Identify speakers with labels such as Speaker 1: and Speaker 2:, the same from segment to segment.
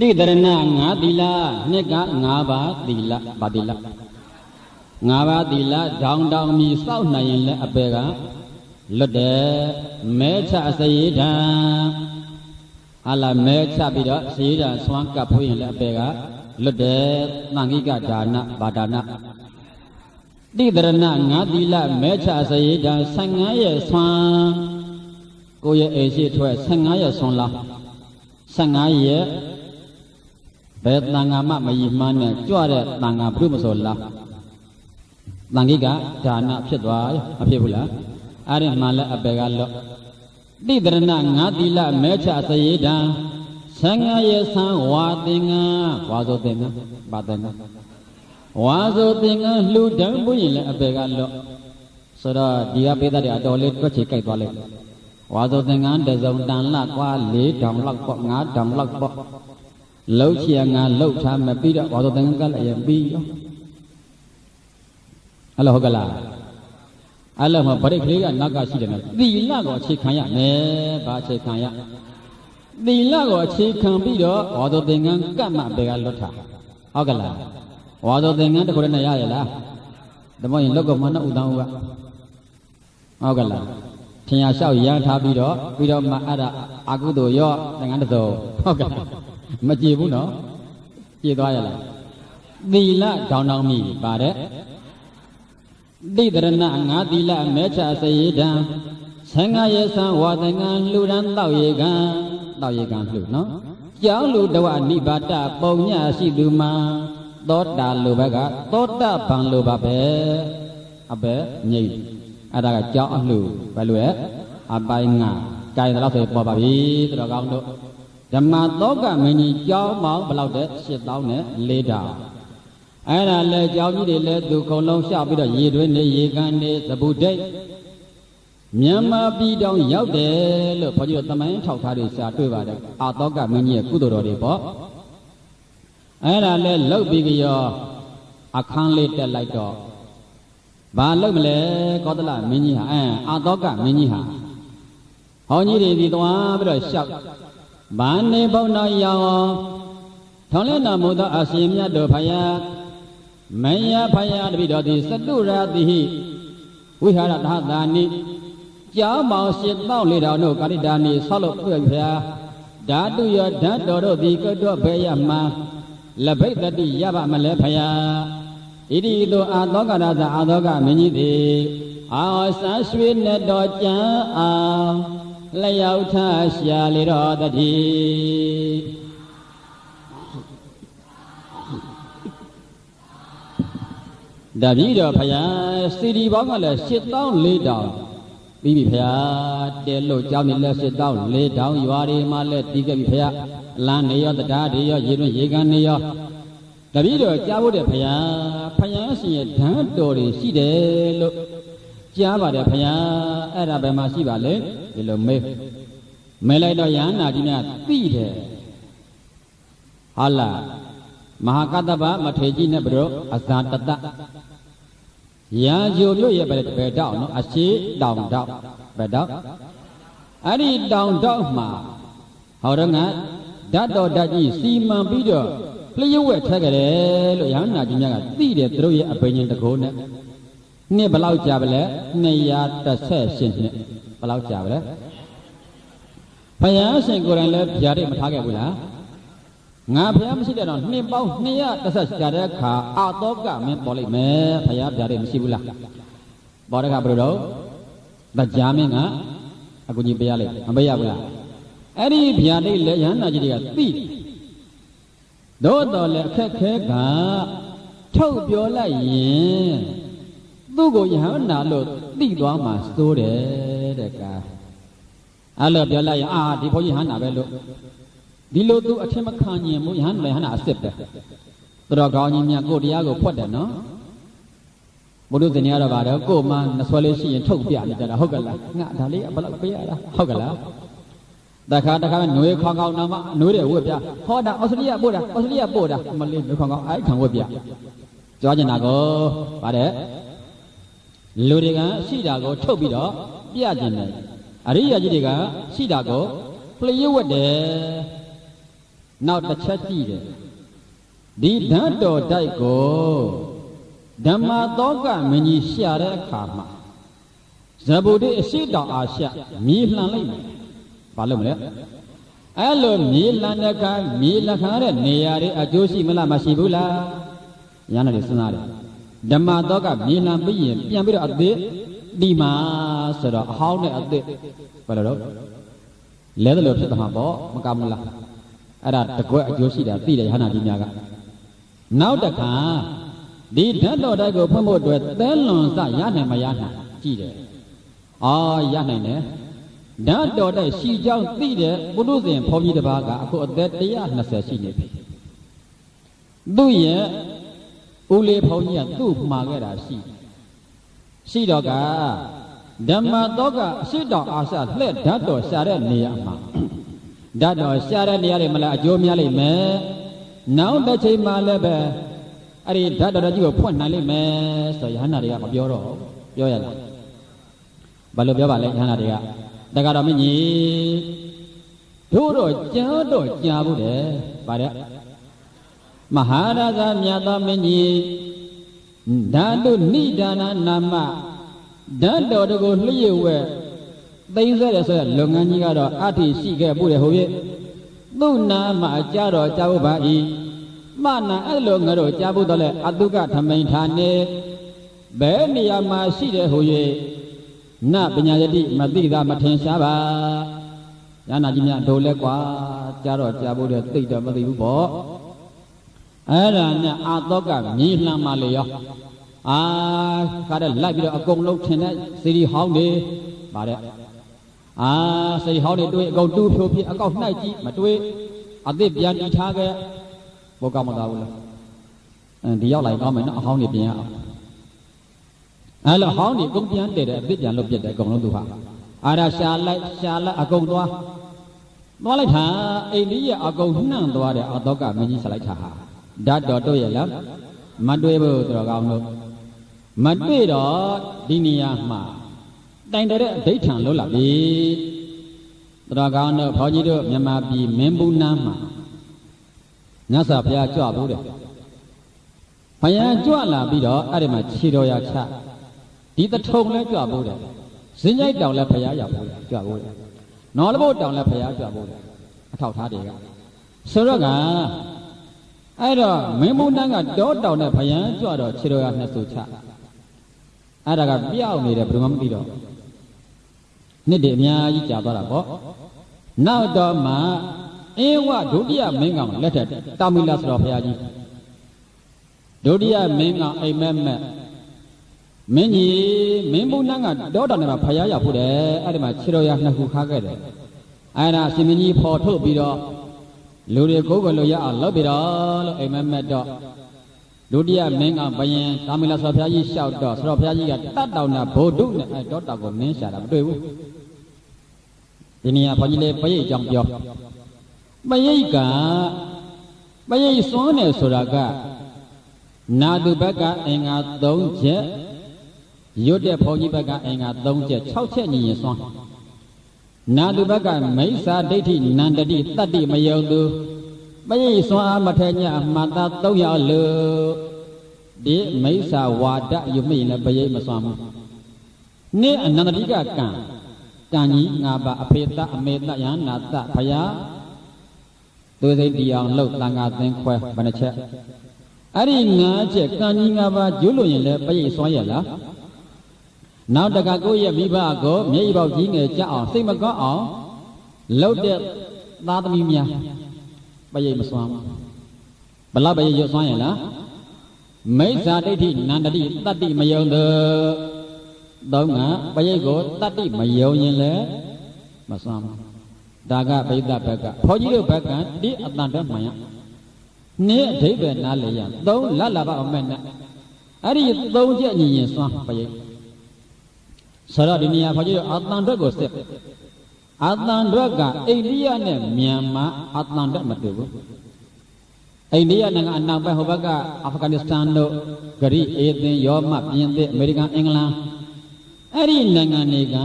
Speaker 1: တိတရဏငါသီလနှစ်က၅ပါးသီလပါသီလ၅ပါးသီလတောင်းတောင်းမြည်စောက်နိုင်ရင်လည်းအပေကလွတ်တယ်မဲချအစရေတံဟာလာမဲချပြီးတော့စရေတံဆွမ်းကပ်ဖို့ရင်လည်းအပေကလွတ်တယ်သံဃိကဒါနဘာဒါနတိတရဏငါသီလမဲချစရေတံ15ရဲ့ဆွမ်းကိုယ့်ရဲ့အိရှိထွက်15ရဲ့ဆွမ်းလား15ရဲ့ ဘယ်တန်ဃာမှမယီမှန်းနဲ့ကြွတဲ့တန်ဃာဘုမဆိုလားတန်ခိကဒါနဖြစ်သွားမဖြစ်ဘူးလားအဲ့ဒီမှလည်းအပေကလော့တိတရဏငါတိလမဲချစရေတံဆံငါရဲ့ဆံဝါသင်္ကန်းဝါဆိုသင်္ကန်းပါသင်္ကန်းဝါဆိုသင်္ကန်းလှူဒန်းပွင့်ရင်လည်းအပေကလော့ဆိုတော့ဒီကပိသတ်တွေအတော်လေးတွက်ချေကြိုက်သွားလိုက်ဝါဆိုသင်္ကန်းတစုံတန်လကွာ၄တောင်လောက်ပေါ့၅တောင်လောက်ပေါ့ လှုပ်ချင်ငါလှုပ်ထားမပြီးတော့ဘာလို့တန်ကလည်းရပြီးရောအဲ့လိုဟုတ်ကလားအဲ့လိုမှဗရိတ်ကလေးကနောက်ကရှိတယ်နော်သီလကိုအခြေခံရမယ်ဘာအခြေခံရသီလကိုအခြေခံပြီးတော့ဝါသောသင်္ကန်းကတ်မှဘယ်ကလွတ်ထားဟုတ်ကလားဝါသောသင်္ကန်းတစ်ခုနဲ့ရရလားတမောရင်လောက်ကမနဥဒံဥကဟုတ်ကလားထင်ရလျှောက်ရမ်းထားပြီးတော့ပြီးတော့မှအဲ့ဒါအကုသိုလ်ရောသင်္ကန်းတစ်စုံဟုတ်ကလား မကြည်ဘူးနော်ကြည်သွားရလားသီလတောင်းတောင်းမိပါတယ်တိတရဏငါသီလမဲချစရေတံဆံငါရဲ့ဆံဝါသငံလှူဒန်းတောက်ရေကံတောက်ရေကံလှူနော်ကြောင်းလူတဝနိဗ္ဗာတပုံညရှိသူမှာသောတာလိုဘက်ကသောတာပန်လိုပါပဲအပဲငိတ်အဲ့ဒါကကြောင်းအလှူဘယ်လိုလဲအပိုင်းငါကြိုင်တော့ဆိုပေါ်ပါပြီသူတော်ကောင်းတို့ ဓမ္မသောကမင်းကြီးကြောင်းမောင်ဘယ်လောက်တဲ့8000နဲ့4တောင်အဲ့ဒါလဲကြောင်းကြီးတွေလဲသူခုံလုံးရှောက်ပြီးတော့ရေတွင်းနေရေကန်နေသပုဒိတ်မြန်မာပြည်တောင်ရောက်တယ်လို့ဘုန်းကြီးတို့တမိုင်းထောက်ထားတွေရှာတွေ့ပါတယ်အာသောကမင်းကြီးရဲ့ကုသိုလ်တော်တွေပေါ့အဲ့ဒါလဲလှုပ်ပြီးကြောအခန်းလေးတက်လိုက်တော့ဘာလုပ်မလဲကောသလမင်းကြီးဟာအဲအာသောကမင်းကြီးဟာဟောင်းကြီးတွေဒီသွားပြီးတော့ရှောက် ဘာနေဘုံတော်ရောင်ထောင်းလဲတော်မူသောအရှင်မြတ်တို့ဖယားမယဖယားတပိတော်သည်စတုရာတိဟိဝိဟာရတဟတာနိကြောင်းမောင်ရှစ်တောက်လေးတော်တို့ကာရိတာနိဆောက်လို့ပြဖျားဓာတုယဓာတ်တော်တို့သည်ကတော့ဘေရမလဘိတတိရပါမလဲဖယားဣတိတောအာသောကရသအာသောကမင်းကြီးသည်အာဆာရွှေနဲ့တော်ကြံအောင် လျောက်ထရှာလေတော်တည်းတပည့်တော်ဖယားစီဒီဘောင်းကလည်း7400တောင်ပြီးပြီဖယားတဲလို့ကြောင်းနေလဲ7400တောင်ရွာတွေမှာလည်းတီးခဲ့ပြီဖယားလမ်းနေရောတရားတွေရောရေတွင်းရေကန်နေရောတပည့်တော်ကြားဖို့တဲ့ဖယားဖယားရှင်ရဲ့ဓာတ်တော်တွေရှိတယ်လို့ကြားပါတယ်ဖယားအဲ့ဒါဘယ်မှာရှိပါလဲ ဒီလိုမေးမဲလိုက်တော့ယန္နာကြီးများသိတယ်ဟာလားမဟာကတ္တဗမထေကြီးနဲ့ဘယ်လိုအဇာတတရာဇိုမြို့ရဲ့ဘယ်ဘယ်တော့နော်အရှိတောင်တော့ဘယ်တော့အဲ့ဒီတောင်တော့မှာဟောတော့ငါဓာတ်တော်ဓာတ်ကြီးစီမံပြီးတော့လျှို့ဝဲထက်ကြတယ်လို့ယန္နာကြီးများကသိတယ်သူတို့ရဲ့အပင်ရှင်တကောနဲ့နှစ်ဘယ်လောက်ကြာပါလဲ218နှစ် ဘယ်လောက်ကြာပါလဲဘုရားရှင်ကိုယ်တိုင်လည်းဗျာဒိတ်မထားခဲ့ဘူးလားငါဘုရားမရှိတဲ့တော့နှစ်ပေါင်း230ကြာတဲ့အခါအာတောကမင်းပေါ်လိုက်မယ်ဘုရားဗျာဒိတ်မရှိဘူးလားပေါ်တဲ့အခါဘယ်လိုတော့တရားမင်းကအကူကြီးပေးရလိုက်မပေးရဘူးလားအဲ့ဒီဗျာဒိတ်လည်းယဟန္တာကြီးတွေကသိတော့တော်လည်းအခက်ခဲကထုတ်ပြောလိုက်ရင်သူ့ကိုယဟန္တာလို့သိသွားမှစိုးတယ် တဲ့ကာအဲ့လိုပြောလိုက်ရင်အာဒီဘုန်းကြီးဟန္တာပဲလို့ဒီလိုသူအထင်မခံညင်ဘူးယဟန်လည်းဟန္တာအစ်စ်ပဲသူတော်ကောင်းကြီးများကိုတရားကိုဖွက်တယ်နော်ဘုရုဇင်ရတော့ပါတယ်ကိုမှနှဆွဲလေးရှိရင်ထုတ်ပြနေကြတာဟုတ်ကလားငါဒါလေးဘယ်လောက်ပေးရတာဟုတ်ကလားတခါတခါနွေခေါင်ခေါင်တော့မှနွေးတယ်ဝတ်ပြဟောတာဩစတြေးလျပို့တာဩစတြေးလျပို့တာမလေးနွေခေါင်ခေါင်အဲ့ခံဝတ်ပြကြွားကျင်တာကိုပါတယ်လူတွေကရှိတာကိုထုတ်ပြီးတော့ ပြကျင်တယ်အရိယာကြီးတွေကရှိတာကိုလျှို့ဝတ်တယ်နောက်တစ်ချက်ကြည့်တယ်ဒီဓာတ်တော်တိုက်ကိုဓမ္မသောကမင်းကြီးရှာတဲ့အခါမှာဇဗုဒိအရှိတောင်အာရှမြေလှန်လိုက်မယ်ဘာလို့မလဲအဲ့လိုမြေလှန်တဲ့အခါမြေလက်ခံတဲ့နေရာတွေအကျိုးရှိမလားမရှိဘူးလားရဟန်းတွေစဉ်းစားတယ်ဓမ္မသောကမြေလှန်ပြီးရင်ပြန်ပြီးတော့အသေး ဒီမှာဆိုတော့အဟောင်းနဲ့အသေးဘယ်လိုတော့လဲတယ်လို့ဖြစ်သွားမှာပေါ့မကဘူးလားအဲ့ဒါတကွက်အကျိုးရှိတာသိတယ်ရဟန္တာကြီးများကနောက်တခါဒီဓာတ်တော်တိုက်ကိုဖွင့်ဖို့အတွက်သဲလွန်စရနိုင်မရနိုင်ကြည့်တယ်အာရနိုင်တယ်ဓာတ်တော်တိုက်ရှိကြောင်းသိတဲ့ပုထုဇဉ်ဘုန်းကြီးတစ်ပါးကအခုအသက်120ရှိနေပြီသူ့ရဲ့ဦးလေးဘုန်းကြီးကသူ့မှာခဲ့တာရှိ ရှိတော့ကဓမ္မတောကအရှိတော်အာရှလှက်ဓာတ်တော်ရှာတဲ့နေရာမှာဓာတ်တော်ရှာတဲ့နေရာတွေမလားအကျိုးများလိမ့်မယ်နောက်တစ်ချိန်မှလည်းပဲအဲ့ဒီဓာတ်တော်ကြီးကိုဖွင့်နိုင်လိမ့်မယ်ဆိုရဟန္တာတွေကမပြောတော့ပြောရလားဘာလို့ပြောပါလဲရဟန္တာတွေကတက္ကတော်မင်းကြီးတို့တော့ကြားတော့ကြားဖို့တယ်ဗါတဲ့မဟာရာဇမြတ်သောမင်းကြီး ဓာတုနိဒာနနာမဓာတ်တော်တကိုလျှို့ဝဲသိမ့်ဆဲတယ်ဆိုရလုပ်ငန်းကြီးကတော့အဋ္ဌိရှိခဲ့ဖို့တယ်ဟုတ်ရဲ့သူ့နာမှာကြားတော်ကြားဖို့ပါ၏မနာအဲ့လိုငါတို့ကြားဖို့တော့လဲအတုကထမိန်ဌာနေဘယ်နေရာမှာရှိတယ်ဟူ၍နပညာယတိမသိတာမထင်ရှားပါညာနာကြီးများဒိုလဲကွာကြားတော့ကြားဖို့တဲ့သိတော့မသိဘူးပေါ့ အဲ့ဒါနဲ့အာသောကမြေလှမ်းမှလေရောအာကားတဲ့လိုက်ပြီးတော့အကုန်လုံးထင်တဲ့စီရီဟောင်းနေပါတဲ့အာစိတ်ဟောင်းတွေတွေးအကုန်တူးဖြိုးဖြစ်အကောက်နှိုက်ကြည့်မတွေးအသစ်ပြန်တီထားခဲ့ဘောကောင်းမသားဘူးလားအဲဒီရောက်လိုက်ကောင်းမယ်နော်အဟောင်းတွေပြင်ရအောင်အဲ့လိုဟောင်းတွေအကုန်ပြန်တည်တယ်အသစ်ပြန်လွတ်ပြတ်တယ်အကုန်လုံးသူဟာအာရရှာလိုက်ရှာလိုက်အကုန်သွားသွားလိုက်တာအိန္ဒိယအကုန်နှံ့သွားတယ်အတောကမင်းကြီးဆက်လိုက်တာဟာ ဓာတ်တော်တို့ရဲ့လားမတွေးဘူးတော်ကောင်းတို့မတွေ့တော့ဒီနေရာမှာတိုင်တဲ့အဋိဋ္ဌံလို့လာပြီတော်ကောင်းတို့ဘုန်းကြီးတို့မြန်မာပြည်မင်းဘူးနားမှာမြတ်စွာဘုရားကြွဖို့တယ်ဘုရားကြွလာပြီးတော့အဲ့ဒီမှာခြေတော်ရချဒီတထုံလဲကြွဖို့တယ်ဇင်းကြိုက်တောင်လဲဘုရားရောက်ဖို့တယ်ကြွဖို့တယ်နော်လဘုတ်တောင်လဲဘုရားကြွဖို့တယ်အထောက်ထားတွေကဆိုတော့က အဲ့တော့မင်းမုန်းတန်းကတောတောင်နဲ့ဘယံကြွတော့ခြေတော်ရနှစ်ဆူချအဲ့ဒါကပြောက်နေတယ်ဘယ်မှမသိတော့နှစ်တည်းအများကြီးကြာသွားတာပေါ့နောက်တော့မှအေဝဒုတိယမင်းကောင်လက်ထက်တာမီလာဆိုတော်ဘုရားကြီးဒုတိယမင်းကောင်အိမ်မက်မက်မင်းကြီးမင်းဘုန်းတန်းကတောတောင်နဲ့မှာဖယားရောက်ဖို့တယ်အဲ့ဒီမှာခြေတော်ရနှစ်ခုခါခဲ့တယ်အဲ့ဒါရှင်မင်းကြီးဖော်ထုတ်ပြီးတော့ လူတွေကိုယ်ကလို့ရအောင်လုပ်ပြီးတော့လို့အိမ်မက်မက်တော့ဒုတိယမင်းကဘယင်ကာမီလာဆော်ဘုရားကြီးလျှောက်တော့ဆော်ဘုရားကြီးကတတ်တောင်နဲ့ဘိုလ်ဒုနဲ့အဲတောတောင်ကိုနင်းရှာတာမတွေ့ဘူးဒီနေရာဘုန်းကြီးလေးပရိတ်ကြောင့်ပြောပရိတ်ကပရိတ်စွန်းတယ်ဆိုတာကနာသူဘက်ကအင်္ဂါ3ချက်ရွတ်တဲ့ဘုန်းကြီးဘက်ကအင်္ဂါ3ချက်6ချက်ညီရင်စွန်း နာသူဘက်ကမိစ္ဆာဒိဋ္ဌိနန္တတိတတ္တိမယုံသူပရိစွမ်းအားမထေညအမှတ်သား300လူဒီမိစ္ဆာဝါဒယူမိရင်လည်းပရိမစွမ်းဘူးနေ့အနန္တတိကကံကံကြီးငါးပါအဖေတအမေတယန္နာတဘုရားသူစိတ်တရားလှုပ်တန်ခါသင်ခွဲဘယ်နှချက်အဲ့ဒီငါးချက်ကံကြီးငါးပါကျุလို့ရင်လည်းပရိစွမ်းရလား နောက်တကကိုယ့်ရဲ့မိဘကိုမျက်ရည်ပေါက်ကြီးငယ်ကြအောင်စိတ်မကောင်းအောင်လှုပ်တဲ့သားသမီးများပရိတ်မစွမ်းဘလောက်ပရိတ်ရွတ်စွမ်းရလားမိစ္ဆာဒိဋ္ဌိနန္တတိတတ္တိမယုံသောသုံးကပရိတ်ကိုတတ္တိမယုံရင်လည်းမစွမ်းဘူးဒါကဗိဒ္ဓဘက်ကခေါကြီးတို့ဘက်ကတိအတန်တော့မှန်ရနည်းအဓိပ္ပာယ်နားလေရသုံးလတ်လာပါအမဲ့နဲ့အဲ့ဒီသုံးချက်ညီရင်စွမ်းပရိတ် ဆိုတော့ဒီနေရာခေါကြီးတို့အတန်တော့ကိုစစ်အာတန်တွက်ကအိန္ဒိယနဲ့မြန်မာအာတန်တွက်မတူဘူးအိန္ဒိယနိုင်ငံအနောက်ဘက်ဟိုဘက်ကအာဖဂန်နစ္စတန်တို့ဂရိအေသင်ယောမပြင်သစ်အမေရိကန်အင်္ဂလန်အဲ့ဒီနိုင်ငံတွေက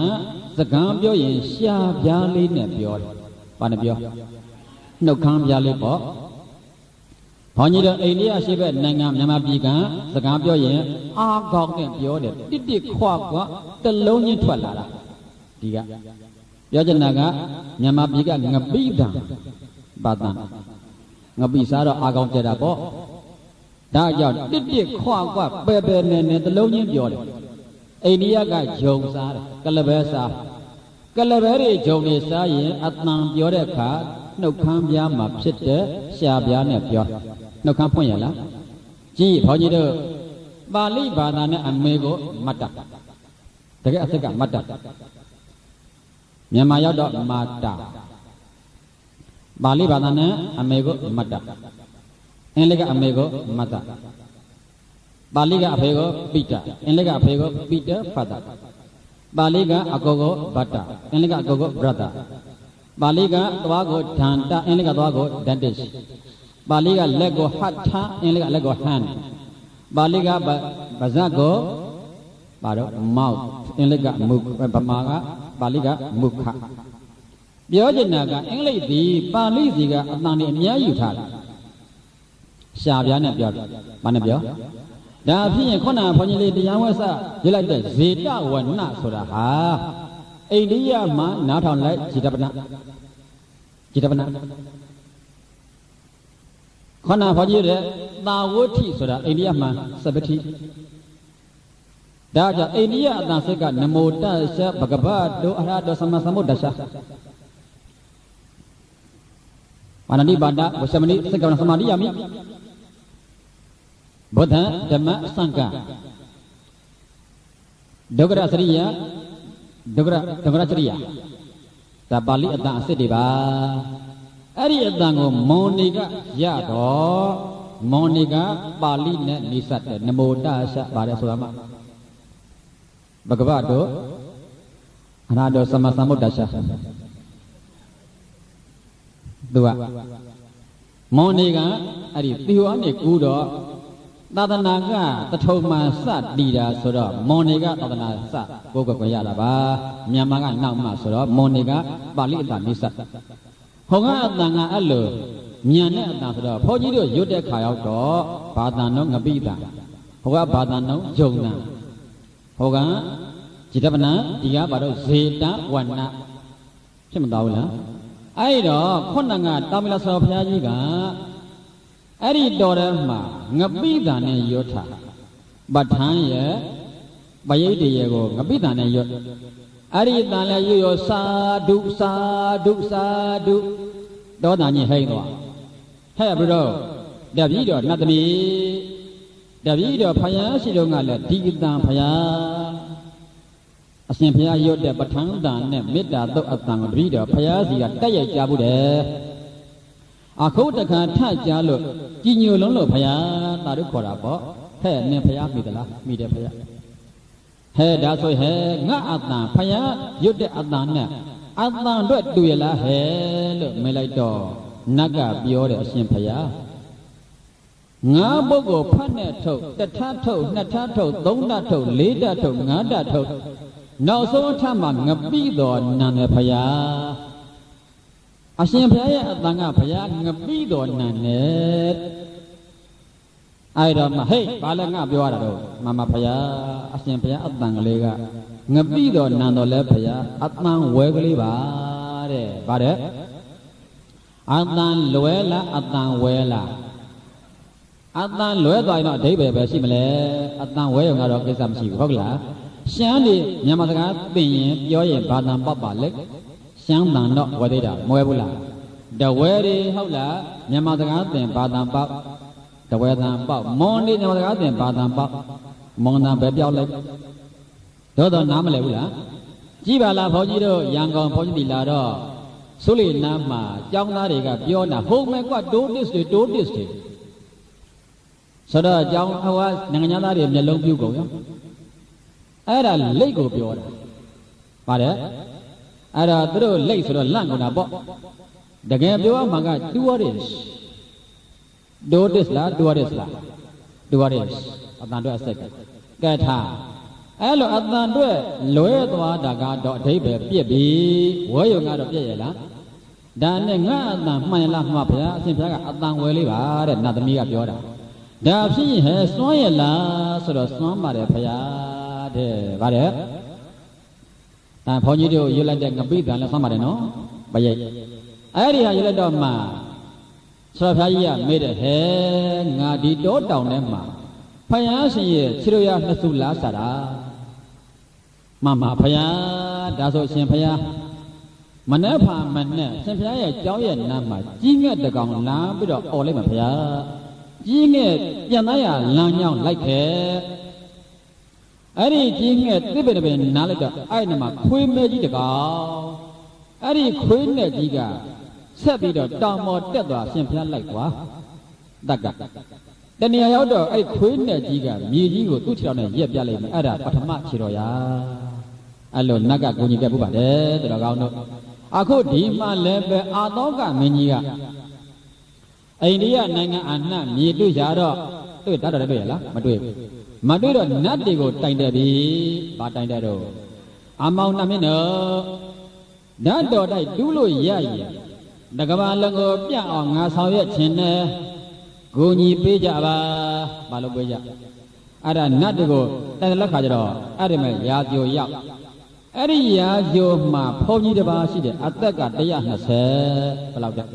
Speaker 1: စကားပြောရင်ရှားပြားလေးနဲ့ပြောတယ်။ဘာနဲ့ပြောနှုတ်ခမ်းပြလေးပေါ့ ဘုန်းကြီးတို့အိန္ဒိယရှိဘက်နိုင်ငံမြန်မာပြည်ကစကားပြောရင်အာကောင်းနဲ့ပြောတယ်တစ်တစ်ခွာခွာတလုံးချင်းထွက်လာတာဒီကပြောချင်တာကမြန်မာပြည်ကငပိတံပါတံငပိစားတော့အာကောင်းကြတာပေါ့ဒါကြောင့်တစ်တစ်ခွာခွာပယ်ပယ်နဲ့နဲ့တလုံးချင်းပြောတယ်အိန္ဒိယကဂျုံစားတယ်ကလဘဲစားကလဘဲတွေဂျုံတွေစားရင်အတန်ပြောတဲ့အခါနှုတ်ခမ်းပြားမှာဖြစ်တဲ့ရှားပြားနဲ့ပြော နှုတ်ခမ်းဖွင့်ရလားကြည့်ဘုန်းကြီးတို့ပါဠိဘာသာနဲ့အမေကိုမတ်တာတကယ်အစ်စ်ကမတ်တာမြန်မာရောက်တော့မာတာပါဠိဘာသာနဲ့အမေကိုမတ်တာအင်္ဂလိပ်ကအမေကိုမတ်တာပါဠိကအဖေကိုပိတအင်္ဂလိပ်ကအဖေကိုပိတဖတ်တာပါဠိကအကောကိုဗတ္တအင်္ဂလိပ်ကအကောကိုဗရတ္တပါဠိကသွားကိုဒန္တအင်္ဂလိပ်ကသွားကိုဒန္တိ ပါဠိကလက်ကိုဟတ်ထအင်္ဂလိပ်ကလက်ကိုဟန်ပါဠိကပါဇတ်ကိုပါတော့မောက်အင်္ဂလိပ်ကမုဗမာကပါဠိကမုခပြောချင်တာကအင်္ဂလိပ်ဒီပါဠိစီကအတန်နဲ့အများယူထားတာရှားပြားနဲ့ပြောတယ်ဘာနဲ့ပြောဒါဖြစ်ရင်ခုနဘုန်းကြီးလေးတရားဝဲဆရေးလိုက်တဲ့ဇေတဝနဆိုတာဟာအိန္ဒိယမှာနားထောင်လိုက်ဇေတပနဇေတပန ခဏဘုန်းကြီးတဲ့သာဝဋ္ဌိဆိုတာအိန္ဒိယမှာစပတိဒါကြောင့်အိန္ဒိယအတန်စိတ်ကနမောတရှဘဂဗတောအရဟတောသမသမုဒ္ဒရှမာနတိပါဒဝရှမနိစက္ကဝသမာဓိယမိဘုဒ္ဓဓမ္မစံကဒုက္ခရစရိယဒုက္ခဒုက္ခချရိယဒါပါဠိအတန်အစစ်တွေပါ အဲ့ဒီအတန်ကိုမွန်နေကရတော့မွန်နေကပါဠိနဲ့နေစတဲ့နမောတရှပါတယ်ဆိုတာမှဘဂဝတ်တို့အနာတော်သမသမုဒ္ဒရှသူကမွန်နေကအဲ့ဒီသီဟောနေကူတော့သာသနာကတထုံမှစတည်တာဆိုတော့မွန်နေကသာသနာစကိုယ်ကွယ်ရတာပါမြန်မာကနောက်မှဆိုတော့မွန်နေကပါဠိအတနိစ္စဟောကအတန်ကအဲ့လိုမြန်တဲ့အတန်ဆိုတော့ဘုန်းကြီးတို့ရွတ်တဲ့ခါရောက်တော့ဘာတန်တော့ငပိတန်ဟောကဘာတန်တော့ဂျုံတန်ဟောကจิตပနာဒီကဘာတော့ဇေတဝဏဖြစ်မတော်ဘူးလားအဲ့တော့ခုနကတာမီလာဆောဘုရားကြီးကအဲ့ဒီတော်ထဲမှာငပိတန်နဲ့ရွတ်ထားပဋ္ဌာန်းရဲ့ပယိတ်တရေကိုငပိတန်နဲ့ရွတ် အဲ့ဒီတန်လည်းရွတ်ရောစာဓုစာဓုစာဓုတောတန်ကြီးဟိမ့်သွားဟဲ့ဘုရောတပည့်တော်နတ်သမီးတပည့်တော်ဖယားရှိတော့ကလည်းဒီတန်ဖယားအရှင်ဘုရားရွတ်တဲ့ပဋ္ဌာန်းတန်နဲ့မေတ္တာသုတ်အတန်ကိုတပည့်တော်ဖယားစီကတက်ရိုက်ကြဘူးတယ်အခုတခါထကြလို့ကြည်ညိုလုံးလို့ဖယားတာတို့ခေါ်တာပေါ့ဟဲ့နင်ဖယားမိသလားမိတယ်ဖယား ဟဲ့ဒါဆိုဟဲ့ငါအတန်ဖယားရွတ်တဲ့အတန်နဲ့အတန်အတွက်တွေ့လားဟဲ့လို့မေးလိုက်တော့နတ်ကပြောတယ်အရှင်ဖယားငါးပုဂ္ဂိုလ်ဖတ်နဲ့ထုတ်တထထုတ်နှစ်ထထုတ်သုံးထထုတ်လေးထထုတ်ငါးထထုတ်နောက်ဆုံးထမှငပိတော်နံတယ်ဖယားအရှင်ဘုရားရဲ့အတန်ကဘုရားငပိတော်နံနဲ့ အဲ့တော့မဟိတ်ဘာလဲငါပြောရတာတော့မမဘုရားအရှင်ဘုရားအတန်ကလေးကငပိတော်နံတော်လဲဘုရားအတန်ဝဲကလေးပါတဲ့ဗါတဲ့အတန်လွဲလားအတန်ဝဲလားအတန်လွဲသွားရင်တော့အဓိပ္ပာယ်ပဲရှိမလဲအတန်ဝဲရုံကတော့ကိစ္စမရှိဘူးဟုတ်ကလားရှမ်းနေမြန်မာစကားသိရင်ပြောရင်ဘာတန်ပပလက်ရှမ်းတန်တော့ဝဲသေးတာမဝဲဘူးလားတဝဲတွေဟုတ်လားမြန်မာစကားသင်ဘာတန်ပေါက် တဝဲတန်ပေါက်မွန်နေမြန်မာစကားသင်ဘာတန်ပေါက်မွန်တန်ပဲပြောက်လိုက်တော့တော့နားမလဲဘူးလားကြည်ပါလားဘုန်းကြီးတို့ရန်ကုန်ဘုန်းကြီးတီလာတော့ဆိုလေနားမှာကျောင်းသားတွေကပြောတာဟုတ်မယ်ကွာတိုးတစ်တွေတိုးတစ်တွေဆိုတော့ကျောင်းဟိုကနိုင်ငံသားတွေမျက်လုံးပြုတ်ကုန်ရောအဲ့ဒါလိတ်ကိုပြောတာပါတယ်အဲ့ဒါသူတို့လိတ်ဆိုတော့လန့်ကုန်တာပေါ့တကယ်ပြောရမှာ က tourist tourist လား tourist လား tourist အတန်တော့အဆက်ကကဲထားအဲ့လိုအတန်တော့လွဲသွားတာကတော့အဓိပ္ပာယ်ပြစ်ပြီဝဲယုံကတော့ပြည့်ရလားဒါနဲ့ငါအတန်မှန်လားမှားဗျာအရှင်ဘုရားကအတန်ဝယ်လေးပါတဲ့နတ်သမီးကပြောတာဒါဖြစ်ရင်ဟဲ့စွမ်းရလားဆိုတော့စွမ်းပါတယ်ဘုရားတဲ့ဗါတဲ့ဒါဘုန်းကြီးတို့ရွတ်လိုက်တဲ့ငပိတန်လည်းစွမ်းပါတယ်နော်မရိတ်အဲ့ဒီဟာရွတ်လိုက်တော့မှ ဆရာဘုရားကြီးကမေးတယ်ဟဲ့ငါဒီတောတောင်ထဲမှာဖယားရှင်ရဲ့ခြေရရနှစ်စုလားစားတာမမဖယားဒါဆိုရှင်ဖယားမနဲ့ဖာမနဲ့ရှင်ဖယားရဲ့ကြောင်းရဲ့နားမှာကြီးငှက်တကောင်လာပြီးတော့អော်လိုက်မှာဖယားကြီးငှက်ပြန်သားရလမ်းကြောင်းလိုက်ခဲ့အဲ့ဒီကြီးငှက်တစ်ပင်တစ်ပင်နားလိုက်တော့အဲ့ဒီမှာခွေးမဲကြီးတကောင်အဲ့ဒီခွေးနဲ့ကြီးက ဆက်ပြီးတော့တောင်ပေါ်တက်သွားရှင်ဖျားလိုက်ကွာတက်ကတဏှာရောက်တော့အဲ့ခွေးနဲ့ကြီးကမြေကြီးကိုသူ့ခြေထောက်နဲ့ရက်ပြလိုက်မယ်အဲ့ဒါပထမခြေတော်ရာအဲ့လိုနတ်ကကိုကြီးပြပုပါတယ်တော်ကောင်းတို့အခုဒီမှာလည်းပဲအာသောကမင်းကြီးကအိန္ဒိယနိုင်ငံအနှံ့မြေတွေ့ကြတော့တွေ့တတ်တယ်တွေ့ရလားမတွေ့ဘူးမတွေ့တော့နတ်တွေကိုတိုင်တယ်ပြီဘာတိုင်တယ်တော့အမောင်နှမင်းတော့ဓာတ်တော်တိုက်တူးလို့ရရင် တကဘာလုံးကိုပြအောင်ငါဆောင်ရွက်ခြင်းနဲ့ဂုံကြီးပေးကြပါဘာလို့ပေးကြအဲ့ဒါနတ်တွေကိုတိုင်လက်ခါကြတော့အဲ့ဒီမဲ့ရာကြိုရောက်အဲ့ဒီရာကြိုမှာဘုန်းကြီးတစ်ပါးရှိတယ်အသက်က120ဘယ်လောက်တဲ့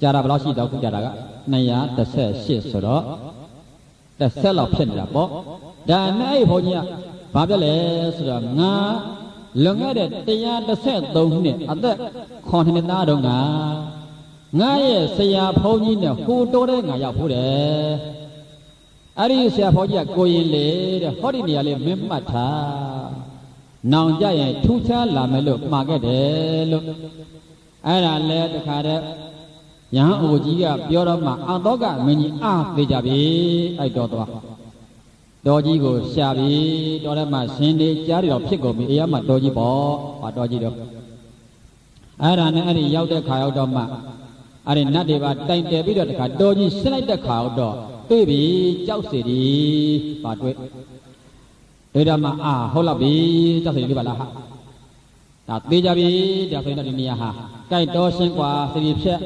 Speaker 1: ကြာတာဘယ်လောက်ရှိတော့ခုကြာတာက218ဆိုတော့တစ်ဆက်လောက်ဖြစ်နေတာပေါ့ဒါနဲ့အဲ့ဘုန်းကြီးကဘာပြလဲဆိုတော့ငါ လွန်ခဲ့တဲ့133နှစ်အသက်9နှစ်သားတုန်းကငါရဲ့ဆရာဘုန်းကြီးနဲ့ဟိုတိုးတဲ့ငါရောက်ဖို့တယ်အဲ့ဒီဆရာဘုန်းကြီးကကိုရင်လေတဲ့ဟောဒီနေရာလေးမင်းမှတ်ထားနောင်ကြရင်ထူးခြားလာမယ်လို့မှာခဲ့တယ်လို့အဲ့ဒါလဲတခါတည်းယဟန်အိုကြီးကပြောတော့မှအတောကမင်းကြီးအားသေးကြပြီအဲ့တော့သွား တော်ကြီးကိုရှာပြီတော်ထဲမှာရှင်နေကြားရတော့ဖြစ်ကုန်ပြီအေးရမှာတော်ကြီးပေါ့ဟာတော်ကြီးတော့အဲ့ဒါနဲ့အဲ့ဒီရောက်တဲ့ခါရောက်တော့မှအဲ့ဒီနတ်တွေပါတိုင်တယ်ပြီးတော့တခါတော်ကြီးဆင်းလိုက်တဲ့ခါတော့တွေ့ပြီကြောက်စီဒီပါတွေ့တွေ့တော့မှအာဟုတ်လောက်ပြီကြောက်စီဒီပါလားဟာဒါသေးကြပြီဒါဆိုရင်တော့ဒီနေရာဟာကြိုက်တော်ရှင်းกว่าစီဒီဖြက်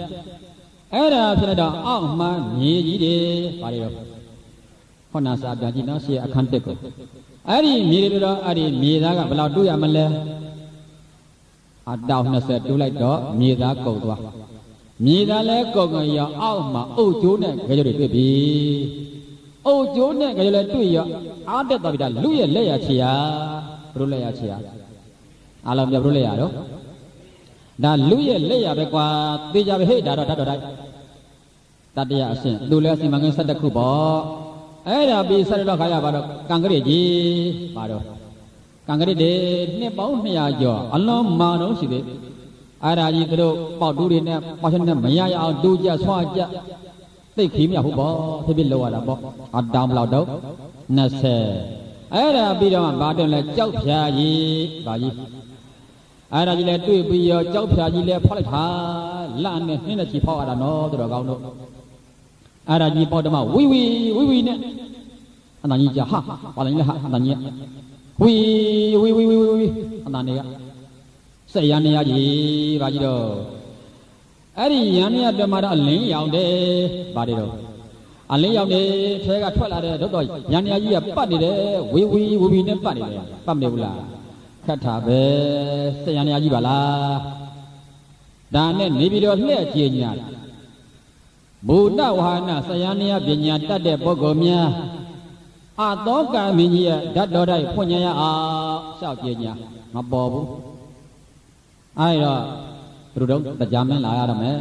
Speaker 1: အဲ့ဒါဖြစ်လိုက်တော့အောက်မှမြေကြီးတွေပါလေတော့ ဟောနာစာပြန်ကြည့်နော်ရှေ့အခန်းတက်ကိုအဲ့ဒီမြေတွေတော့အဲ့ဒီမြေသားကဘယ်လောက်တူးရမလဲအတောင်20တူးလိုက်တော့မြေသားကုန်သွားမြေသားလဲကုန်ကြရအောက်မှာအုတ်ကျိုးနဲ့ကြကြတွေတွေ့ပြီအုတ်ကျိုးနဲ့ကြကြလည်းတွေ့ရအားတက်သွားပြီဒါလူရဲ့လက်ရချေရဘုရုလက်ရချေရအားလုံးပြဘုရုလက်ရတော့ဒါလူရဲ့လက်ရပဲကွာသေကြပဲဟဲ့ဒါတော့ဓာတ်တော်တိုက်တတရအရှင်သူလည်းစီမံကိန်း၁၁ခုပေါ့ အဲ့ဒါပြီးဆက်တော့ခါရပါတော့ကံကရစ်ကြီးပါတော့ကံကရစ်တွေနှစ်ပေါင်း200ကျော်အလုံးမာတော့ရှိသေးအဲ့ဒါကြီးသူတို့ပေါက်တူးတွေနဲ့ပေါက်ချက်နဲ့မရရအောင်တူးကြဆွာကြသိခီးမြဟုတ်ပေါ့ဖြစ်ဖြစ်လောက်ရတာပေါ့အတောင်ဘလောက်တော့20အဲ့ဒါပြီးတော့ဘာတွင်လဲကြောက်ဖြာကြီးဗာကြီးအဲ့ဒါကြီးလဲတွေ့ပြီးရောကြောက်ဖြာကြီးလဲဖောက်လိုက်တာလန့်နဲ့နှင်းနဲ့ချီဖောက်ရတာနော်သူတော်ကောင်းတို့ အဲ့ဒါကြီးပေါ့တမဝီဝီဝီဝီနဲ့အနာကြီးကြဟာပါလိုက်လေဟာအနာကြီးဝီဝီဝီဝီဝီအနာနေကစက်ရန်နေရကြီးပါကြီးတော့အဲ့ဒီရန်နေရပြမတော့အလင်းရောင်တယ်ပါတွေတော့အလင်းရောင်တယ်ထဲကထွက်လာတဲ့တော့တော့ရန်နေရကြီးကပတ်နေတယ်ဝီဝီဝီဝီနဲ့ပတ်နေတယ်ပတ်မနေဘူးလားခတ်တာပဲစက်ရန်နေရကြီးပါလားဒါနဲ့နေပြီးတော့လှည့်ကြည်ညာ ဘုဒ္ဓဝါဟနာဆယန္နယပညာတတ်တဲ့ပုဂ္ဂိုလ်များအသောကမင်းကြီးရဲ့ဓာတ်တော်တိုင်းဖွင့်ရအောင်ရှောက်ပညာမပေါ်ဘူးအဲ့တော့သူတို့တရားမင်းလာရတော့မယ်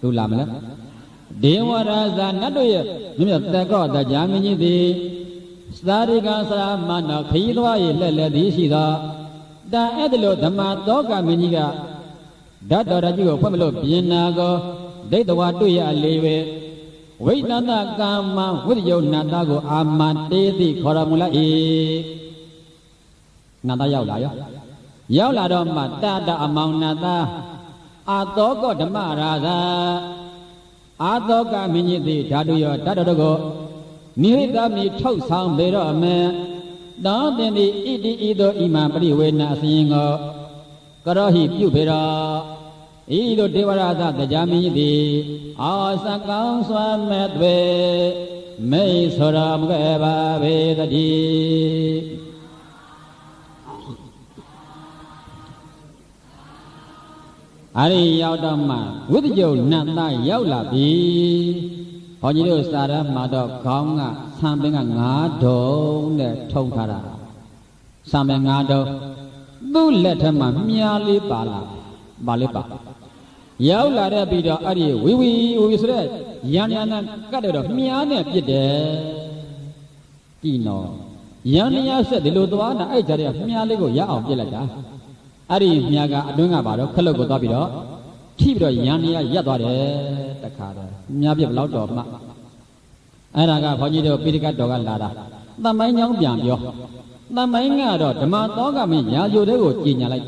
Speaker 1: သူလာမလဲဒေဝရာဇာနတ်တို့ရဲ့မြမြတက်ကောတရားမင်းကြီးသည်သာရိကဆရာမနောခရီးသွားရလှဲ့လှဲ့သည်ရှိသောတန်အဲ့ဒါလို့ဓမ္မသောကမင်းကြီးကဓာတ်တော်ကြီးကိုဖွင့်မလို့ပြင်နာကို ဒိဋ္ဌဝါတွေ့ရလေပဲဝိနတကာမဝိရိယနာတကို အာမတေတိခေါ်တော်မူလိုက်၏နာတရောက်လာရောရောက်လာတော့မှတတအမောင်နာတအာသောကဓမ္မရာဇာအာသောကမင်းကြီးသည်ဓာတုယောဓာတတကိုမိဟိတမိထုတ်ဆောင်ပေတော့အမေတောတင်သည်ဣတိဤသို့ဣမံပရိဝေနအစဉ်ကိုကရောဟိပြုပေတော့ ဤသို့ဒေဝရသတရားမင်းကြီးသည်အာစကောင်းစွာမဲ့သွေမိတ်ဆိုတော်မူခဲ့ပါပေတည်းအရိရောက်တော့မှဝိတ္တကြုံနတ်သားရောက်လာပြီဘုန်းကြီးတို့စာရမှာတော့ခေါင်းကဆံပင်က9ဒုံနဲ့ထုံထားတာဆံပင်9ဒုံသူ့လက်ထက်မှာမြားလေးပါလာပါလေးပါ ရောက်လာတဲ့ပြီးတော့အဲ့ဒီဝီဝီဝီဆိုတဲ့ရန်ရန်နဲ့ကတ်တော့မြားနဲ့ပြစ်တယ်ကြည်နော်ရန်ရဆက်ဒီလိုသွားတာအဲ့ကြတဲ့မြားလေးကိုရအောင်ပြစ်လိုက်တာအဲ့ဒီမြားကအတွင်းကပါတော့ခလုတ်ကိုသွားပြီးတော့ထိပြီးတော့ရန်ရရက်သွားတယ်တခါတော့မြားပြစ်ဘလောက်တော့မှအဲ့ဒါကဘုန်းကြီးတို့ပိဋကတ်တော်ကလာတာတမိုင်းကြောင်းပြန်ပြောတမိုင်းကတော့ဓမ္မတောကမင်းရာဇိုတဲ့ကိုကြည်ညာလိုက်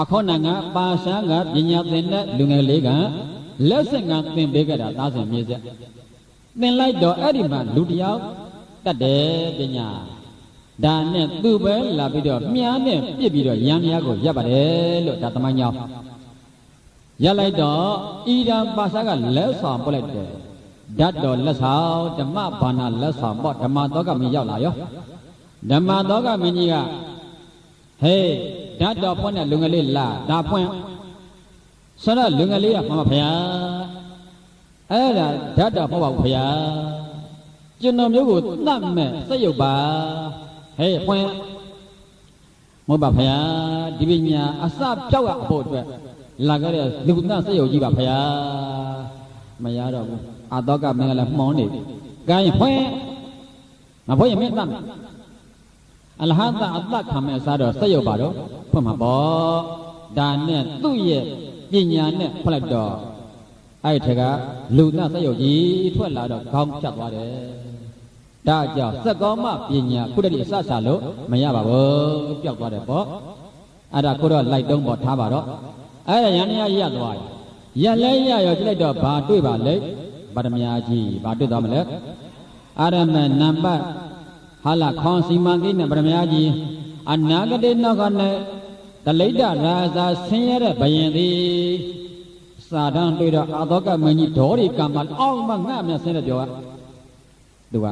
Speaker 1: အခောနငါပါရှားကပညာသင်တဲ့လူငယ်လေးကလက်ဆင့်ကသင်ပေးခဲ့တာသားစဉ်မြေဆက်သင်လိုက်တော့အဲ့ဒီမှာလူတယောက်တတ်တယ်ပညာဒါနဲ့သူ့ပဲလာပြီးတော့မြားနဲ့ပြစ်ပြီးတော့ရံမြားကိုရပ်ပါတယ်လို့ဒါသမိုင်းကြောင်းရပ်လိုက်တော့ဣဒံပါရှားကလက်ဆောင်ပို့လိုက်တယ်ဓာတ်တော်လက်ဆောင်ဓမ္မဘာနာလက်ဆောင်ပေါ့ဓမ္မတောကမင်းရောက်လာရောဓမ္မတောကမင်းကြီးကဟေး ဓာတ်တော်ဖွင့်တဲ့လူငယ်လေးလာဒါဖွင့်ဆိုတော့လူငယ်လေးကမှမဖျားအဲ့ဒါဓာတ်တော်ဖွင့်ပါဘူးဖျားကျွန်တော်မျိုးကိုတတ်မဲ့စက်ရုပ်ပါဟေးဖွင့်မဟုတ်ပါဖျားဒီပညာအစပြောက်ရဖို့အတွက်လာခဲ့တဲ့လူနာစက်ရုပ်ကြီးပါဖျားမရတော့ဘူးအာတော့ကမင်းကလည်းမှောင်းနေပြီ။ကိုင်းဖွင့်မဖွင့်ရင်မင်းတတ်မယ် အလဟတအသက်ခံမဲ့စားတော့စက်ရုပ်ပါတော့ဖွင့်မှာပေါ့ဒါနဲ့သူ့ရဲ့ပညာနဲ့ဖွင့်လိုက်တော့အဲ့ထက်ကလူနာစက်ရုပ်ကြီးထွက်လာတော့ခေါင်းဖြတ်သွားတယ်ဒါကြောင့်စက်ကောမပညာခုတည်းအစဆာလို့မရပါဘူးပျောက်သွားတယ်ပေါ့အဲ့ဒါကိုတော့လိုက်တုံးပေါ်ထားပါတော့အဲ့ဒါရန်ရရသွားတယ်ရက်လဲရရောကြည့်လိုက်တော့ဘာတွေ့ပါလဲဗဒမယာကြီးဘာတွေ့သွားမလဲအာရမနံပါတ် ဟာလာခေါင်းစီမံကိန်းနဲ့ဗဒမယာကြီးအနာဂတိနောက်ကနဲ့တလိတ္တရာဇာဆင်းရဲတဲ့ဘယင်သည်စာတန်းတွေ့တော့အာသောကမင်းကြီးဒေါ်ရီကံမအောက်မှငှမြဆင်းတဲ့ပြောကသူက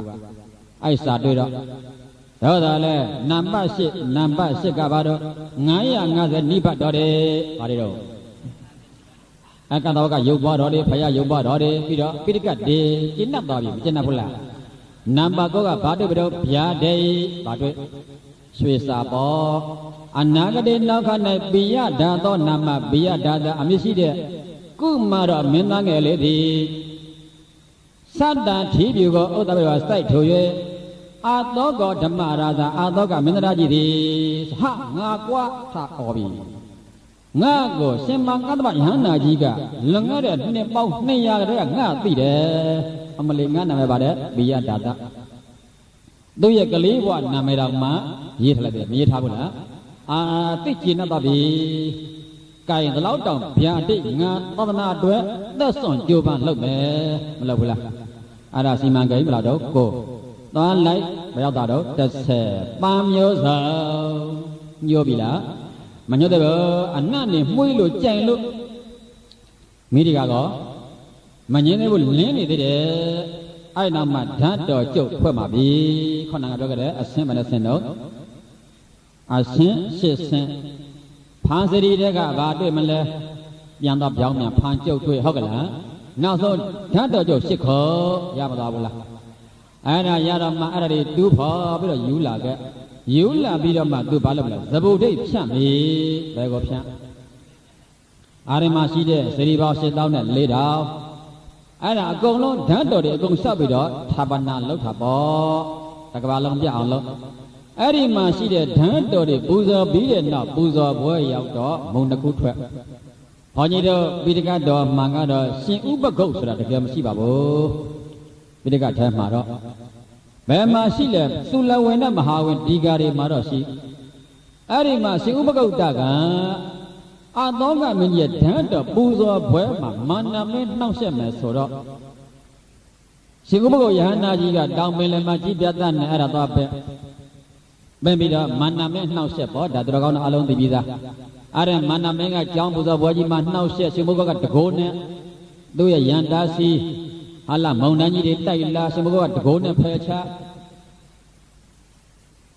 Speaker 1: အဲ့စာတွေ့တော့တော့ဒါလဲနံပါတ်8နံပါတ်8ကဘာတော့950နိဗ္ဗတ်တော်တယ်ဘာတွေတော့အကန္တဝကရုပ်ပွားတော်တွေဖယားရုပ်ပွားတော်တွေပြီးတော့ပိဋကတ်တွေကျင့်တတ်သွားပြီမကျင့်တတ်ဘူးလား နံပါတ်9ကဘာတွေ့ဘတော့ဗျာဒေဘာတွေ့ရွှေစာပေါ်အနာဂတိနောက်ခ၌ပိယဓာသောနာမပိယဓာတာအမြင့်ရှိတဲ့ကုမာတော်မင်းသားငယ်လေးသည်သတ္တထီပြူကိုဥဒ္ဒဘေဝစိုက်ထို၍အာသောကောဓမ္မရာဇာအာသောကမင်းသားကြီးသည်ဟာငါကွာထအော်ပြီငါကိုရှင်မကတ္တမယဟန္တာကြီးကလွန်ခဲ့တဲ့နှစ်ပေါင်း200ကတည်းကငါသိတယ် အမလီငါနာမည်ပါတယ်ဘိယဒါတသူ့ရဲ့ကလေးဘဝနာမည်တော်မှာရေးထားလိုက်တယ်မရေးထားဘူးလားအာသိကျင်တတ်ပြီကဲဒီလောက်တောင်ဗျာတိငါသဒနာအတွက်သက်စွန်ကြိုးပမ်းလုပ်မယ်မလုပ်ဘူးလားအဲ့ဒါစီမံကိန်းဘယ်လောက်တော့ကိုသွားလိုက်ဘယ်ရောက်တာတော့30ပန်းမျိုးစုံညို့ပြီလားမညွတ်တဲ့ဘောအနတ်နေမှုေးလို့ကြိုင်လို့မိဒီကတော့ မငင်းသေးဘူးလင်းနေသေးတယ်အဲ့နောက်မှဓာတ်တော်ကျုပ်ဖွဲ့မှာပြီခေါဏကပြောခဲ့တယ်အစင်းမနဲ့ဆင်းတော့အစင်းရှစ်ဆင်းဖန်စရီတဲ့ကဘာတွေ့မလဲပြန်တော့ပြောင်းပြန်ဖန်ကျုပ်တွေ့ဟုတ်ကလားနောက်ဆုံးဓာတ်တော်ကျုပ်ရှစ်ခေါ်ရမသွားဘူးလားအဲ့ဒါရတော့မှအဲ့ဒါတွေတူးဖော်ပြီးတော့ယူလာခဲ့ယူလာပြီးတော့မှသူဘာလုပ်မလဲသဘုတ်ဒိတ်ဖြန့်ပြီဘယ်ကိုဖြန့်အာရမရှိတဲ့စရီပေါင်း8000နဲ့4000 အဲ့ဒါအကုန်လုံးဓာတ်တော်တွေအကုန်ဆက်ပြီးတော့သာပနာလောက်တာပေါ့တကဘာလုံးပြအောင်လို့အဲ့ဒီမှာရှိတဲ့ဓာတ်တော်တွေပူဇော်ပြီးတဲ့နောက်ပူဇော်ပွဲရောက်တော့မုံတစ်ခုထွက်ဘုန်းကြီးတို့ပိဋကတော်မှန်ကတော့ရှင်ဥပဂုတ်ဆိုတာတကယ်မရှိပါဘူးပိဋကထဲမှာတော့ဘယ်မှာရှိလဲသုလဝင်နဲ့မဟာဝင်ဒီဃာတွေမှာတော့ရှိအဲ့ဒီမှာရှင်ဥပဂုတ်တက အသောကမင်းကြီးဓာတ်တော်ပူဇော်ပွဲမှာမာနမင်းနှောက်ရက်မယ်ဆိုတော့ရှင်ဥပဂုတ်ယဟန္တာကြီးကတောင်ပင်လယ်မှာကြီးပြတ်တဲ့အဲ့ဒါတော့ပဲပင်ပြီးတော့မာနမင်းနှောက်ရက်ပေါ့ဒါသူတော်ကောင်းတို့အလုံးသိပြီးသားအဲ့ဒါမာနမင်းကကြောင်းပူဇော်ဘွားကြီးမှာနှောက်ရှက်ရှင်ဘုကကတကိုးနဲ့သူ့ရဲ့ရန်တားစီဟာလာမုံတန်းကြီးတွေတိုက်လာရှင်ဘုကကတကိုးနဲ့ဖယ်ချ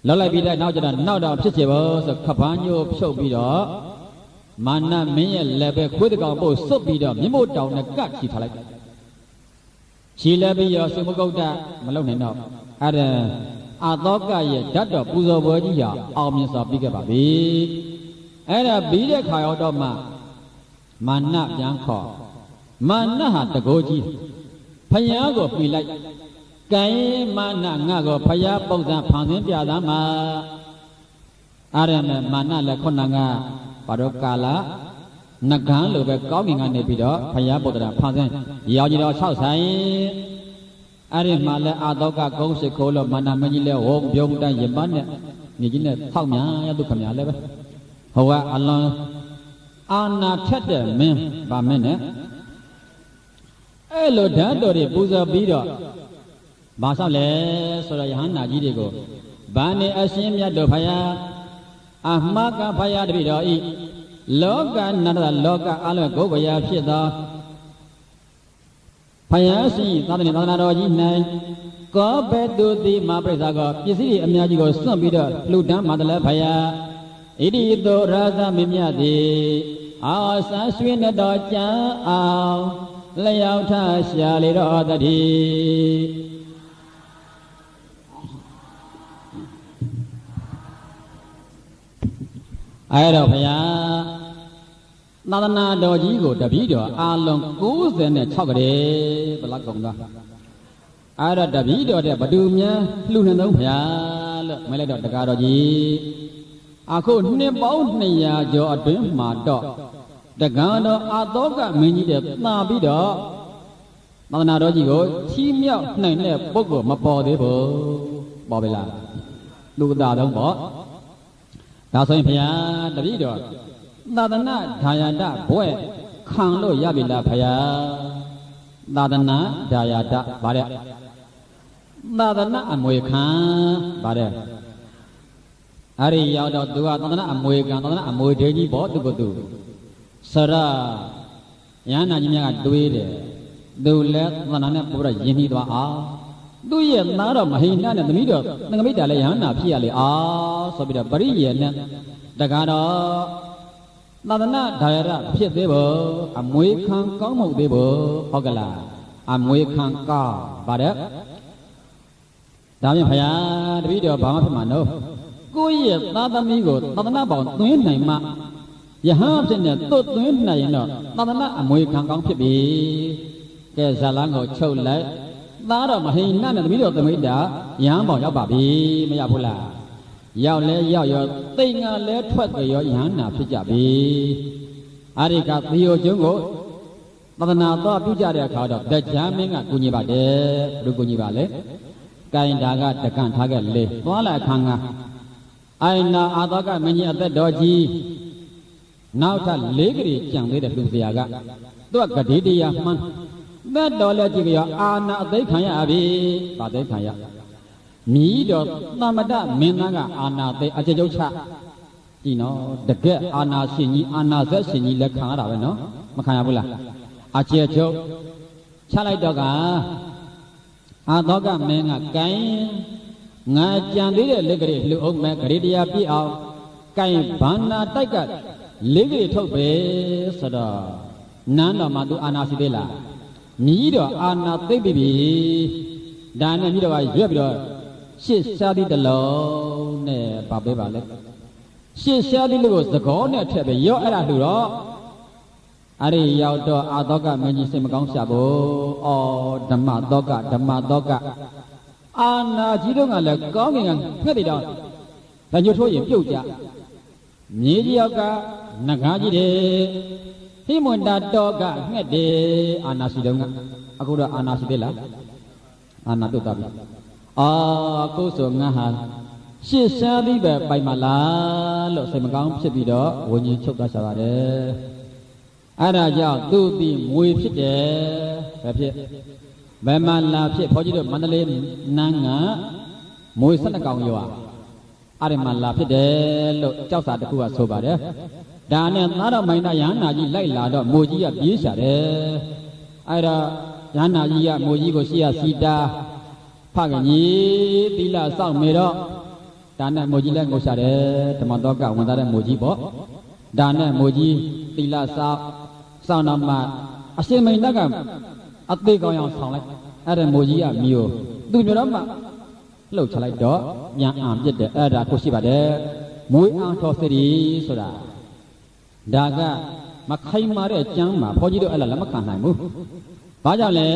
Speaker 1: လောက်လိုက်ပြီးတဲ့နောက်ကျတော့နောက်တော့ဖြစ်စေဘောဆိုခပန်းညို့ဖြုတ်ပြီးတော့ မာနမင်းရဲ့လက်ပဲခွေးတကောင်ပို့စွတ်ပြီးတော့မြင့်မို့တောင်နဲ့ကတ်ချီထားလိုက်ခြေလည်းပြီးရောရှင်ဘုကုတ်တမလုံနိုင်တော့အဲ့ဒါအာသောကရဲ့ဓာတ်တော်ပူဇော်ပွဲကြီးဟာအောင်မြင်စွာပြီးခဲ့ပါပြီအဲ့ဒါပြီးတဲ့ခါရောက်တော့မှမာနပြန်ခေါ်မာနဟာတကိုးကြီးဖယားကိုပြလိုက်ကံမာနငါကိုဖယားပုံစံဖန်ဆင်းပြသားမှာအားရမယ်မာနလည်းခုနက ဘာတော့ကာလနဂန်းလိုပဲကောင်းကင်ကနေပြီးတော့ဖယားပုဒ္ဒရာဖန်ဆင်းရောင်ကြီးတော်6ဆိုင်အဲ့ဒီမှာလဲအာတောကကုန်းရှိခိုးလို့မာနမကြီးလဲဝုံပြုံးတန်းရပန်းနဲ့ညီကြီးနဲ့ထောက်များရသူခမများလဲပဲဟိုကအလွန်အာနာထက်တဲ့မင်းဗာမင်းနဲ့အဲ့လိုဓာတ်တော်တွေပူဇော်ပြီးတော့ဘာလျှောက်လဲဆိုတော့ယဟန္တာကြီးတွေကိုဗာနေအရှင်မြတ်တို့ဖယား အမှားကဖယားတပိတော်ဤလောကနန္ဒလောကအလုံးကိုယ်ကိုရာဖြစ်သောဖယားရှိသာသနာသာသနာတော်ကြီး၌ကောဘဲတုတိမပရိသကောပစ္စည်းအများကြီးကိုစွန့်ပြီးတော့လှူဒန်းမှတလည်းဖယားဣတိတောရာသမမြတ်သည်အာဆန်းရွှေနဲ့တော်ကြံအောင်လျောက်ထရှာလေတော်တည်း အဲ့တော့ဘုရားသာသနာတော်ကြီးကိုတပည့်တော်အာလုံး96ကလေးဘလောက်ကုန်သွားအဲ့တော့တပည့်တော်တဲ့ဘဒူများလှူနှံသုံးဘုရားလို့မဲလိုက်တော့တကားတော်ကြီးအခုနှစ်ပေါင်း200ကျော်အတွင်းမှာတော့တကံတော်အာသောကမင်းကြီးတဲ့သာပြီးတော့သာသနာတော်ကြီးကိုချီးမြှောက်နိုင်တဲ့ပုဂ္ဂိုလ်မပေါ်သေးဘူးပေါ်ပြီလားလူသားတော့ပေါ့ ဒါဆိုရင်ဘုရားတပည့်တော်သာသနာဓာယတဘွဲ့ခံလို့ရပြီလားဘုရားသာသနာဓာယတဗါတဲ့သာသနာအမွေခံဗါတဲ့အဲ့ဒီရောက်တော့သူကသာသနာအမွေခံသာသနာအမွေဒေကြီးပေါ့သူကသူစရယန္နာကြီးများကတွေးတယ်သူလည်းသာသနာနဲ့ပို့ရရင်းနှီးသွားအောင် သူ့ရဲ့သားတော်မဟိနနဲ့သမီးတော်ငမိတ်တာလည်းယဟန္တာဖြစ်ရလေအာဆိုပြီးတော့ပရိယေနဲ့တကားတော့သာသနာဒါရရဖြစ်သေးဘောအမွေခံကောင်းမှုသေးဘောဟုတ်ကလားအမွေခံကောင်းပါတယ်ဒါဖြင့်ဖယားတပည့်တော်ဘာမှဖြစ်မှာနော်ကိုယ့်ရဲ့သာသမီကိုသာသနာပေါင်းသွင်းနိုင်မှယဟန်ဖြစ်နေသွတ်သွင်းနိုင်ရင်တော့သာသနာအမွေခံကောင်းဖြစ်ပြီကဲဇာလန်းကိုချုပ်လိုက် သားတော်မဟိနနဲ့သမီးတော်သမိတ်တာရဟန်းပေါင်ရောက်ပါပြီမရဘူးလားရောက်လဲရောက်ရောသိငါလဲထွက်ကြရောယဟန္နာဖြစ်ကြပြီအာရိကသီယိုကျုံးကိုသဒနာတော့ပြုကြတဲ့အခါတော့တကြမင်းကကူညီပါတယ်ဘယ်လိုကူညီပါလဲကိုင်တာကတကန့်ထားခဲ့လေသွားလာခန်းကအိုင်နာအာသောကမင်းကြီးအသက်တော်ကြီးနောက်ထပ်၄ကလေးကြံသေးတဲ့လူစရာကသူကဂတိတရားမှန်း သက်တော်လည်းကြည့်ကြရောအာနာအသိခံရပြီဗာသိခံရမြည်တော်သမတမင်းသားကအာနာသိအကျကျုပ်ချကြည့်နော်တကက်အာနာရှင်ကြီးအာနာဆက်ရှင်ကြီးလည်းခံရတာပဲနော်မခံရဘူးလားအကျကျုပ်ချလိုက်တော့ကအာသောကမင်းကကိုင်းငါကြံသေးတဲ့လက်ကလေးလှုပ်အောင်မဲ့ဂရေတရားပြည့်အောင်ကိုင်းဘာနာတိုက်ကလေးကလေးထုတ်ပဲဆိုတော့နန်းတော်မှာသူအာနာစီသေးလား မြည်တော့အာနာသိပ်ပြီဒါနဲ့မြည်တော့ရွက်ပြီးတော့ရှစ်ရှားသည့်တလုံးနဲ့ဗာပေးပါလေရှစ်ရှားသည့်လို့သကောနဲ့ထက်ပဲရော့အဲ့ဒါလူတော့အဲ့ဒီရောက်တော့အာသောကမင်းကြီးစိတ်မကောင်းရှာဖို့ဩဓမ္မသောကဓမ္မသောကအာနာကြီးတို့ကလည်းကောင်းကင်ကငှက်တယ်တော့ဒါညှို့ထိုးရင်ပြုတ်ကြမြေကြီးရောက်ကငကားကြီးတယ် ဟိမွန်တာတောကငှက်တယ်အာနာရှိတုံးကအခုတော့အာနာရှိသေးလားအာနာတုတ်တာပြီအာကိုဆိုငါဟာရှစ်ရှားပြီးပဲပိုင်မလားလို့စိတ်မကောင်းဖြစ်ပြီးတော့ဝิญဉ်ချုပ်သွားရှာပါတယ်အဲ့ဒါကြောင့်သူ့ဒီမွေဖြစ်တယ်ပဲဖြစ်ဘယ်မှာလာဖြစ်ဖောကြီးတို့မန္တလေးနန်းကမွေ12ကောင်ရွာ အဲ့ဒီမှာလာဖြစ်တယ်လို့ကြောက်စာတစ်ခုကဆိုပါတယ်တဒါနဲ့သားတော်မိုင်းသားရဟန္တာကြီးလိုက်လာတော့မိုးကြီးကပြေးရှာတယ်အဲ့တော့ရဟန္တာကြီးကမိုးကြီးကိုရှေ့ရစီတာဖခင်ကြီးသီလစောင့်မေတော့ဒါနဲ့မိုးကြီးလည်းငိုရှာတယ်ဓမ္မတော်ကဝင်သားတဲ့မိုးကြီးပေါ့ဒါနဲ့မိုးကြီးသီလစောင့်စောင့်တော့မှအရှင်မိန်တက်ကအသေးကောင်းအောင်ဆောင်လိုက်အဲ့ဒါမိုးကြီးကမြို့သူမျိုးတော့မှ လှုပ်ချလိုက်တော့ညာအာပြစ်တယ်အဲ့ဒါကိုရှိပါတယ်မွေးအားတော်စရီဆိုတာဒါကမခိုင်မာတဲ့ကျမ်းမှာဘုန်းကြီးတို့အဲ့လားလက်မခံနိုင်ဘူး။ဘာကြောင့်လဲ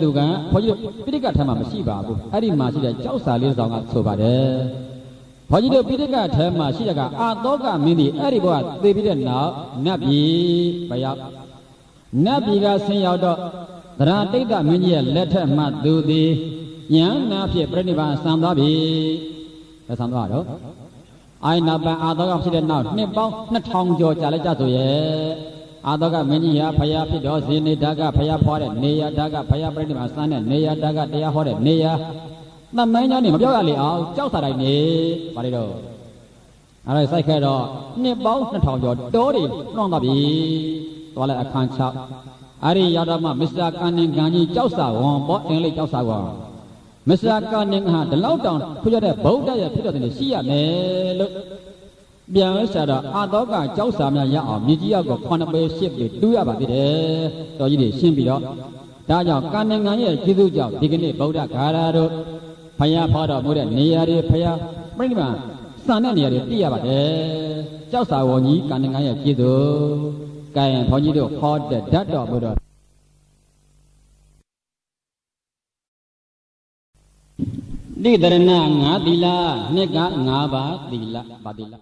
Speaker 1: သူကဘုန်းကြီးတို့ပိဋကထဲမှာမရှိပါဘူး။အဲ့ဒီမှာရှိတဲ့ကြောက်စာလေးဆောင်ကဆိုပါတယ်။ဘုန်းကြီးတို့ပိဋကထဲမှာရှိတဲ့ကအာသောကမင်းဒီအဲ့ဒီဘုရားသေပြီးတဲ့နောက်နတ်ပြည်ဘရောက်နတ်ပြည်ကဆင်းရောက်တော့သရတိတ်ကမင်းကြီးရဲ့လက်ထက်မှသူသည် ဉာဏ်နာဖြစ်ပြိဋိဘံဆံသွားပြီ။ဆံသွားတော့အိုင်နာပန်အာသောကဖြစ်တဲ့နောက်နှစ်ပေါင်း2000ကျော်ကြာလိုက်ကြဆိုရဲ့အာသောကမင်းကြီးဟာဖယားဖြစ်တော့ဇင်းနေတာကဖယားဖွားတဲ့နေရာဒါကဖယားပြိဋိဘံဆန်းတဲ့နေရာဒါကတရားဟောတဲ့နေရာသမန်းကျောင်းနေမပြောရလေအောင်ကြောက်စာတိုင်းနေပါလေတော့အဲ့ဒါစိုက်ခဲ့တော့နှစ်ပေါင်း2000ကျော်တောတွေနှောင်းသွားပြီသွားလိုက်အခန်း6အဲ့ဒီရောက်တော့မှမစ္စတာကန်နင်ကန်ကြီးကြောက်စာဝန်ပေါ့အင်္ဂလိပ်ကြောက်စာဝန် မစ္စတာကန်နင်ဟာဒီလောက်တောင်ဖွရတဲ့ဗုဒ္ဓရဲ့ဖြစ်တော်တဲ့ရှိရမယ်လို့ပြန်လဲရှာတော့အာသောကကြောက်စာများရအောင်မြကြီးရောက်ကို9ပဲ10ပဲတူးရပါသေးတယ်တော်ကြီးတွေရှင်းပြီးတော့ဒါကြောင့်ကာနင်ငံရဲ့ကျေးဇူးကြောင့်ဒီကနေ့ဗုဒ္ဓဂါရတို့ဖယားဖောတော်မူတဲ့နေရာတွေဖယားပြိဋိဘံစံတဲ့နေရာတွေပြည့်ရပါတယ်ကြောက်စာဝကြီးကာနင်ငံရဲ့ကျေးဇူးကဲရင်ဘုန်းကြီးတို့ခေါ်တဲ့ဓာတ်တော်ဘုရား တိတရဏ၅သီလနှစ်က၅ပါးသီလပါသီလ